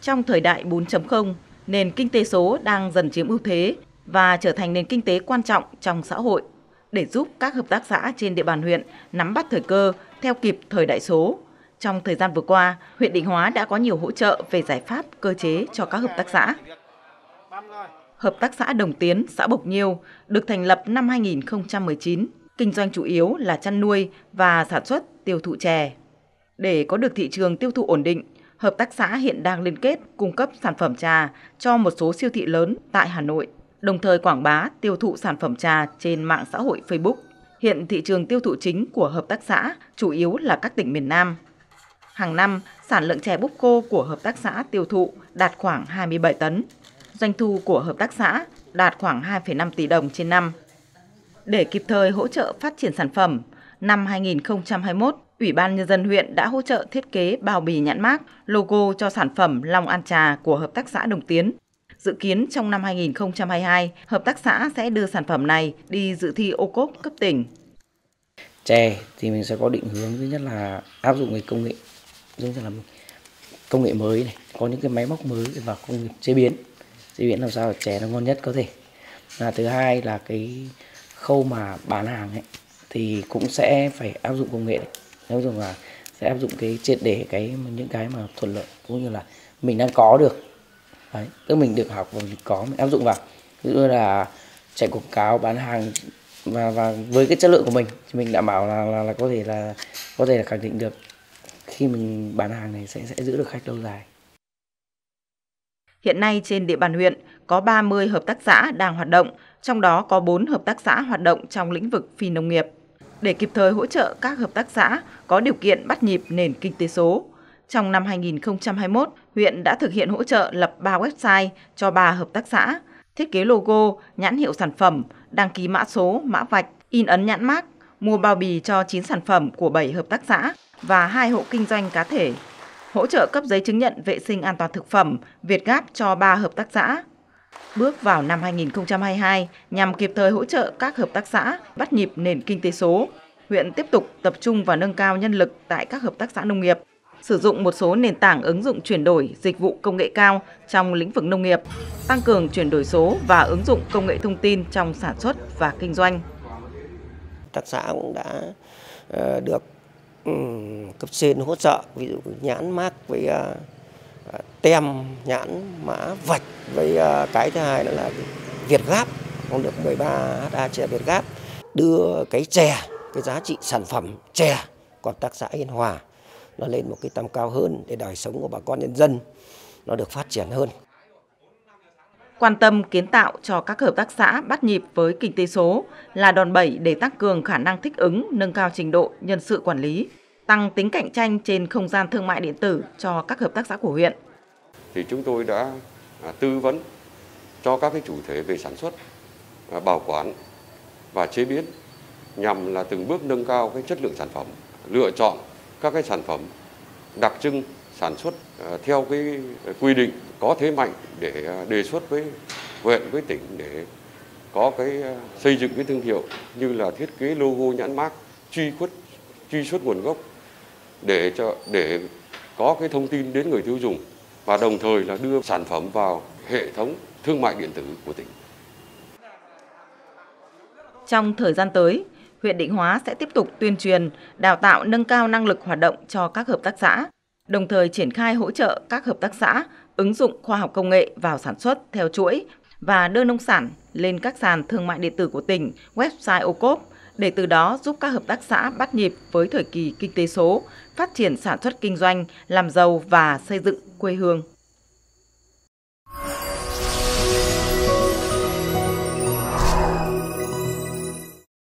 Trong thời đại 4.0, nền kinh tế số đang dần chiếm ưu thế và trở thành nền kinh tế quan trọng trong xã hội để giúp các hợp tác xã trên địa bàn huyện nắm bắt thời cơ theo kịp thời đại số. Trong thời gian vừa qua, huyện Định Hóa đã có nhiều hỗ trợ về giải pháp cơ chế cho các hợp tác xã. Hợp tác xã Đồng Tiến, xã Bộc Nhiêu được thành lập năm 2019, kinh doanh chủ yếu là chăn nuôi và sản xuất tiêu thụ chè. Để có được thị trường tiêu thụ ổn định, hợp tác xã hiện đang liên kết cung cấp sản phẩm trà cho một số siêu thị lớn tại Hà Nội, đồng thời quảng bá tiêu thụ sản phẩm trà trên mạng xã hội Facebook. Hiện thị trường tiêu thụ chính của hợp tác xã chủ yếu là các tỉnh miền Nam. Hàng năm, sản lượng chè búp cô của hợp tác xã tiêu thụ đạt khoảng 27 tấn. Doanh thu của hợp tác xã đạt khoảng 2,5 tỷ đồng trên năm. Để kịp thời hỗ trợ phát triển sản phẩm, năm 2021, Ủy ban Nhân dân huyện đã hỗ trợ thiết kế bao bì nhãn mác, logo cho sản phẩm Long An Trà của Hợp tác xã Đồng Tiến. Dự kiến trong năm 2022, Hợp tác xã sẽ đưa sản phẩm này đi dự thi ô cốp cấp tỉnh. Chè thì mình sẽ có định hướng thứ nhất là áp dụng cái công nghệ, giống như là công nghệ mới này, có những cái máy móc mới và công nghiệp chế biến, chế biến làm sao chè nó ngon nhất có thể. Là thứ hai là cái khâu mà bán hàng ấy thì cũng sẽ phải áp dụng công nghệ đấy dụng chung là sẽ áp dụng cái triệt để cái những cái mà thuận lợi cũng như là mình đang có được. Đấy tức mình được học và mình có mình áp dụng vào. Ví dụ là chạy quảng cáo bán hàng và và với cái chất lượng của mình thì mình đảm bảo là là, là có thể là có thể là khẳng định được khi mình bán hàng này sẽ sẽ giữ được khách lâu dài. Hiện nay trên địa bàn huyện có 30 hợp tác xã đang hoạt động, trong đó có 4 hợp tác xã hoạt động trong lĩnh vực phi nông nghiệp để kịp thời hỗ trợ các hợp tác xã có điều kiện bắt nhịp nền kinh tế số. Trong năm 2021, huyện đã thực hiện hỗ trợ lập 3 website cho 3 hợp tác xã, thiết kế logo, nhãn hiệu sản phẩm, đăng ký mã số, mã vạch, in ấn nhãn mác, mua bao bì cho 9 sản phẩm của 7 hợp tác xã và 2 hộ kinh doanh cá thể. Hỗ trợ cấp giấy chứng nhận vệ sinh an toàn thực phẩm Việt Gáp cho 3 hợp tác xã, Bước vào năm 2022, nhằm kịp thời hỗ trợ các hợp tác xã bắt nhịp nền kinh tế số, huyện tiếp tục tập trung vào nâng cao nhân lực tại các hợp tác xã nông nghiệp, sử dụng một số nền tảng ứng dụng chuyển đổi dịch vụ công nghệ cao trong lĩnh vực nông nghiệp, tăng cường chuyển đổi số và ứng dụng công nghệ thông tin trong sản xuất và kinh doanh. Tác xã cũng đã ờ, được cấp trên hỗ trợ, ví dụ nhãn mác với ờ, tem nhãn mã vạch với ờ, cái thứ hai nữa là Việt Gáp. Còn được 13 ha chè Việt Gáp. Đưa cái chè cái giá trị sản phẩm chè của tác xã Yên Hòa nó lên một cái tầm cao hơn để đời sống của bà con nhân dân nó được phát triển hơn. Quan tâm kiến tạo cho các hợp tác xã bắt nhịp với kinh tế số là đòn bẩy để tăng cường khả năng thích ứng, nâng cao trình độ nhân sự quản lý, tăng tính cạnh tranh trên không gian thương mại điện tử cho các hợp tác xã của huyện. Thì chúng tôi đã à, tư vấn cho các cái chủ thể về sản xuất, à, bảo quản và chế biến nhằm là từng bước nâng cao cái chất lượng sản phẩm, lựa chọn các cái sản phẩm đặc trưng sản xuất à, theo cái quy định có thế mạnh để đề xuất với huyện với tỉnh để có cái xây dựng cái thương hiệu như là thiết kế logo nhãn mác truy xuất truy xuất nguồn gốc để cho để có cái thông tin đến người tiêu dùng và đồng thời là đưa sản phẩm vào hệ thống thương mại điện tử của tỉnh. Trong thời gian tới, huyện Định Hóa sẽ tiếp tục tuyên truyền, đào tạo nâng cao năng lực hoạt động cho các hợp tác xã, đồng thời triển khai hỗ trợ các hợp tác xã ứng dụng khoa học công nghệ vào sản xuất theo chuỗi và đưa nông sản lên các sàn thương mại điện tử của tỉnh, website ô cốp để từ đó giúp các hợp tác xã bắt nhịp với thời kỳ kinh tế số, phát triển sản xuất kinh doanh, làm giàu và xây dựng quê hương.